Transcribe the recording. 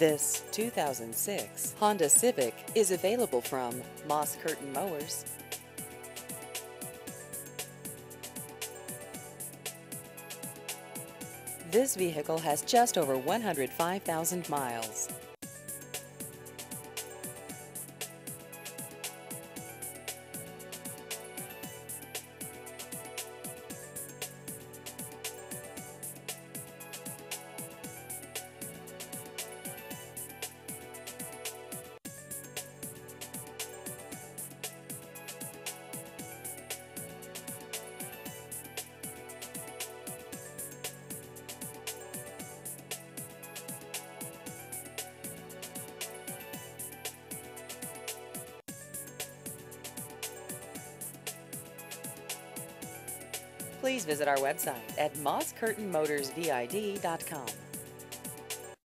This 2006 Honda Civic is available from Moss Curtain Motors. This vehicle has just over 105,000 miles. Please visit our website at mosscurtainmotorsvid.com.